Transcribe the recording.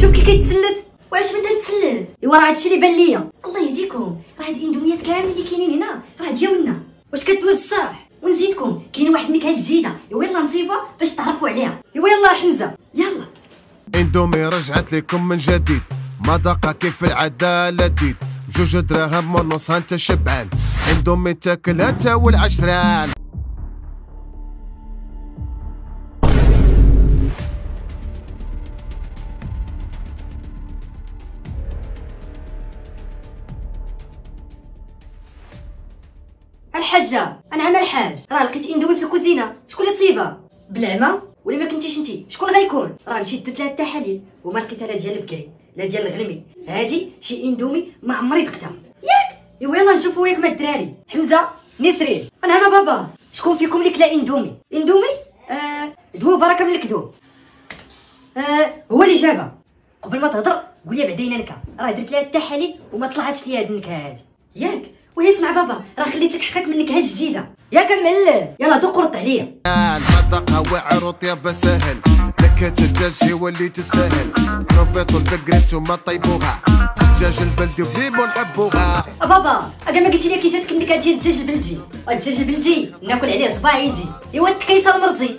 شوف كي كيتسلد واش من تسلد؟ ايوا راه هادشي اللي بان ليا. الله يهديكم. راه هاد الاندوميات كامل اللي كاينين هنا راه ديالنا. واش كدوي بصح ونزيدكم. كاينة واحد النكهة جديدة. ايوا يلا نصيبها باش تعرفوا عليها. ايوا يلا حمزة. يلا. اندومي رجعت لكم من جديد. مذاقها كيف العادة لذيذ بجوج دراهم ونص انت شبعان. اندومي تاكلها انت والعشران. الحاجة أنا عمل الحاج راه لقيت اندومي في الكوزينه شكون اللي طيبها بالعمى ولا ما كنتيش أنتي؟ شكون غيكون راه مشيت درت لها التحاليل وما لقيتها لا ديال البكري لا ديال الغنمي هادي شي إندومي ما عمري ذقتها ياك! ايوا يلا نشوفوا ياك مع الدراري. حمزة نسرين أنا ما بابا. شكون فيكم اللي كلا إندومي؟ إندومي؟ آه دو بركة من الكذوب آه هو اللي جابها. قبل ما تهضر قول لي بعدين نكا راه درت لها التحاليل وما طلعتش لي هاد النكهة هادي. ياك! وهي اسمع بابا راه خليت لك حقك من نكهه جديده ياك المعلم يلا دوق رد عليا. مذاقها وعروط يابا سهل نكهة الدجاج هو اللي تستاهل بروفيتو البقري نتوما طيبوها. الدجاج البلدي بليمون نحبوها بابا اكا ما قلتي لي كي جاتك النكهه ديال الدجاج البلدي. الدجاج البلدي ناكل عليه صباع يدي. ايوا التكيسه المرضي